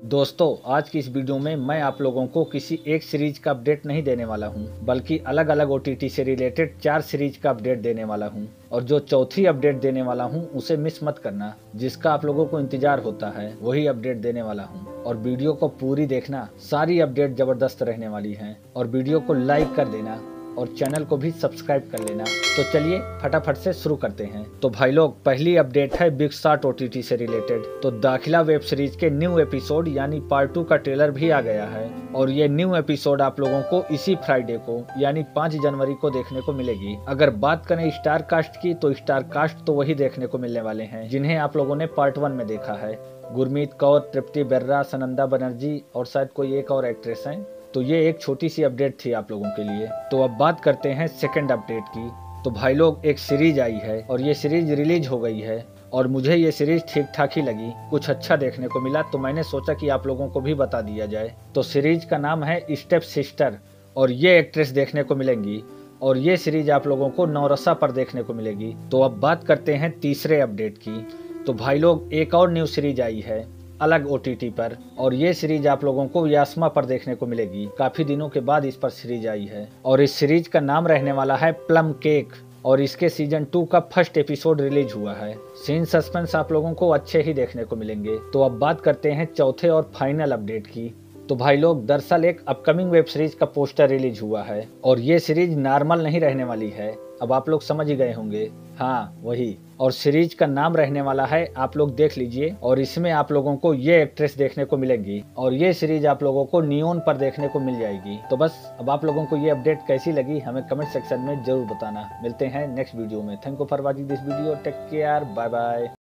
दोस्तों आज की इस वीडियो में मैं आप लोगों को किसी एक सीरीज़ का अपडेट नहीं देने वाला हूँ, बल्कि अलग अलग ओ से रिलेटेड चार सीरीज़ का अपडेट देने वाला हूँ। और जो चौथी अपडेट देने वाला हूँ, उसे मिस मत करना जिसका आप लोगों को इंतज़ार होता है वही अपडेट देने वाला हूँ। और वीडियो को पूरी देखना सारी अपडेट ज़बरदस्त रहने वाली है और वीडियो को लाइक कर देना और चैनल को भी सब्सक्राइब कर लेना। तो चलिए फटाफट से शुरू करते हैं। तो भाई लोग, पहली अपडेट है बिग साट ओ से रिलेटेड तो दाखिला वेब सीरीज़ के न्यू एपिसोड यानी पार्ट टू का ट्रेलर भी आ गया है। और ये न्यू एपिसोड आप लोगों को इसी फ्राइडे को यानी पाँच जनवरी को देखने को मिलेगी। अगर बात करें स्टार कास्ट की तो स्टार कास्ट तो वही देखने को मिलने वाले हैं, जिन्हें आप लोगों ने पार्ट वन में देखा है। गुरमीत कौर, तृप्ति बेर्रा, सनंदा बनर्जी और शायद कोई एक और एक्ट्रेस हैं। तो ये एक छोटी सी अपडेट थी आप लोगों के लिए। तो अब बात करते हैं सेकंड अपडेट की। तो भाई लोग, एक सीरीज़ आई है और ये सीरीज़ रिलीज़ हो गई है और मुझे ये सीरीज़ ठीक ठाक ही लगी। कुछ अच्छा देखने को मिला तो मैंने सोचा कि आप लोगों को भी बता दिया जाए। तो सीरीज़ का नाम है स्टेप सिस्टर और ये एक्ट्रेस देखने को मिलेंगी और ये सीरीज़ आप लोगों को नौरसा पर देखने को मिलेगी। तो अब बात करते हैं तीसरे अपडेट की। तो भाई लोग, एक और न्यू सीरीज़ आई है। अलग ओटीटी पर। और ये सीरीज़ आप लोगों को यासमा पर देखने को मिलेगी। काफ़ी दिनों के बाद इस पर सीरीज़ आई है। और इस सीरीज़ का नाम रहने वाला है प्लम केक। और इसके सीज़न टू का फ़र्स्ट एपिसोड रिलीज़ हुआ है। सीन सस्पेंस आप लोगों को अच्छे ही देखने को मिलेंगे। तो अब बात करते हैं चौथे और फाइनल अपडेट की। तो भाई लोग, दरअसल एक अपकमिंग वेब सीरीज़ का पोस्टर रिलीज़ हुआ है और ये सीरीज़ नॉर्मल नहीं रहने वाली है। अब आप लोग समझ ही गए होंगे। हाँ वही। और सीरीज़ का नाम रहने वाला है, आप लोग देख लीजिए। और इसमें आप लोगों को ये एक्ट्रेस देखने को मिलेगी। और ये सीरीज़ आप लोगों को नियोन पर देखने को मिल जाएगी। तो बस, अब आप लोगों को ये अपडेट कैसी लगी, हमें कमेंट सेक्शन में ज़रूर बताना। मिलते हैं नेक्स्ट वीडियो में। Thank you for watching this video take care bye bye